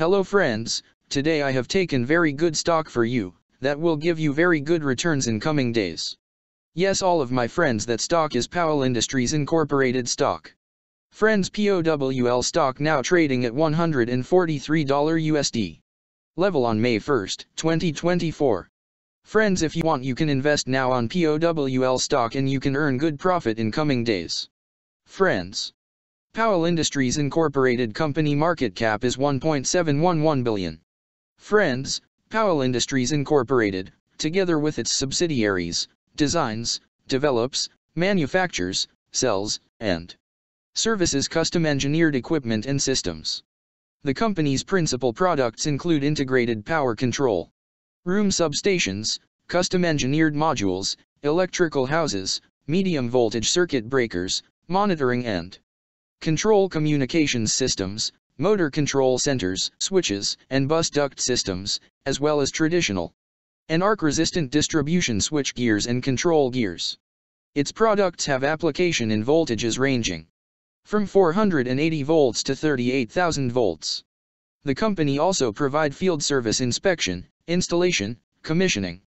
Hello friends, today I have taken very good stock for you, that will give you very good returns in coming days. Yes all of my friends that stock is Powell Industries Incorporated stock. Friends POWL stock now trading at $143 USD. Level on May 1, 2024. Friends if you want you can invest now on POWL stock and you can earn good profit in coming days. Friends. Powell Industries Incorporated company market cap is 1.711 billion. Friends, Powell Industries Incorporated, together with its subsidiaries, designs, develops, manufactures, sells, and services custom engineered equipment and systems. The company's principal products include integrated power control, room substations, custom engineered modules, electrical houses, medium voltage circuit breakers, monitoring and control communications systems, motor control centers, switches, and bus duct systems, as well as traditional and arc-resistant distribution switch gears and control gears. Its products have application in voltages ranging from 480 volts to 38,000 volts. The company also provide field service inspection, installation, commissioning,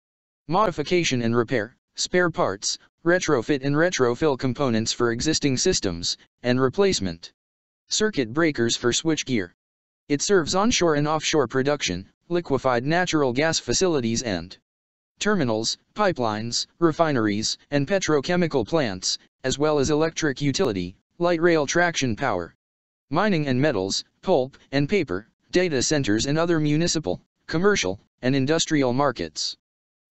modification and repair, spare parts, retrofit and retrofill components for existing systems, and replacement. Circuit breakers for switchgear. It serves onshore and offshore production, liquefied natural gas facilities and terminals, pipelines, refineries, and petrochemical plants, as well as electric utility, light rail traction power, mining and metals, pulp and paper, data centers and other municipal, commercial, and industrial markets.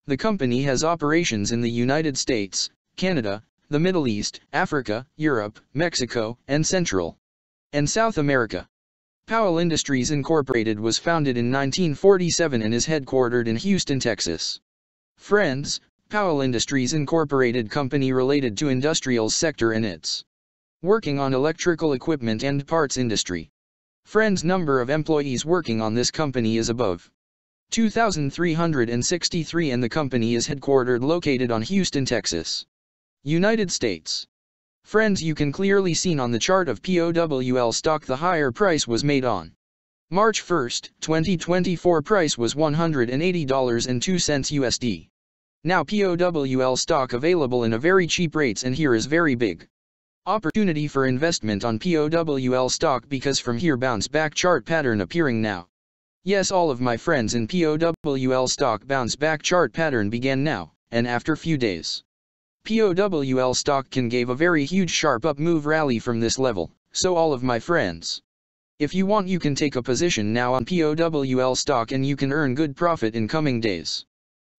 The company has operations in the United States, Canada, the Middle East, Africa, Europe, Mexico, and Central and South America. Powell Industries Incorporated was founded in 1947 and is headquartered in Houston, Texas. Friends, Powell Industries Incorporated company related to industrial sector and its working on electrical equipment and parts industry. Friends number of employees working on this company is above 2,363 and the company is headquartered located on Houston, Texas. United States. Friends you can clearly seen on the chart of POWL stock the higher price was made on. March 1, 2024 price was $180.02 USD. Now POWL stock available in a very cheap rates and here is very big. Opportunity for investment on POWL stock because from here bounce back chart pattern appearing now. Yes all of my friends in POWL stock bounce back chart pattern began now, and after few days. POWL stock can gave a very huge sharp up move rally from this level, so all of my friends. If you want you can take a position now on POWL stock and you can earn good profit in coming days.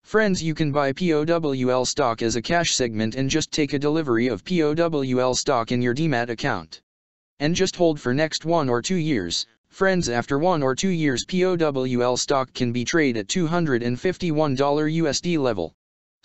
Friends you can buy POWL stock as a cash segment and just take a delivery of POWL stock in your demat account. And just hold for next one or two years, friends after one or two years POWL stock can be traded at $251 USD level.